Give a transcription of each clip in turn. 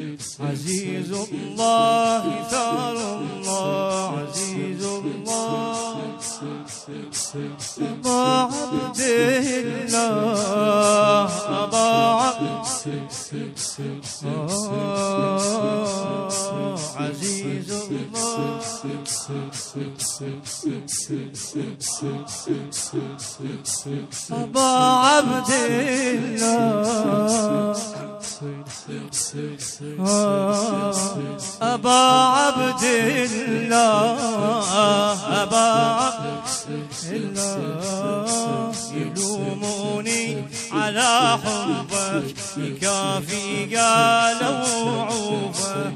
عزيز الله ثار الله عزيز الله أبا عبد الله أبا عزيز الله أبا عبد الله أبا عبد الله أبا عبد الله يلوموني على حبك يكافي قالوا عوفك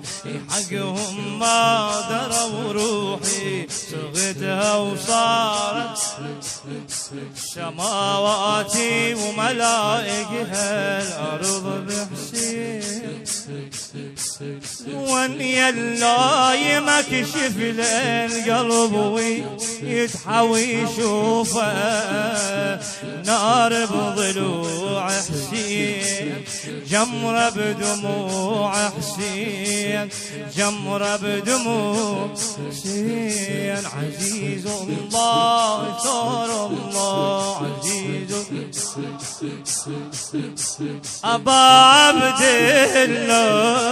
حقهم ما دروا روحي صغتها وصارت سماواتي وملائكها الأرض بحسين وان يلا مكشف للقلب ويتحوي يشوفه. نار بضلوع حسين جمرة بدموع حسين جمرة بدموع حسين. عزيز الله ثور الله عزيز أبا عبد الله.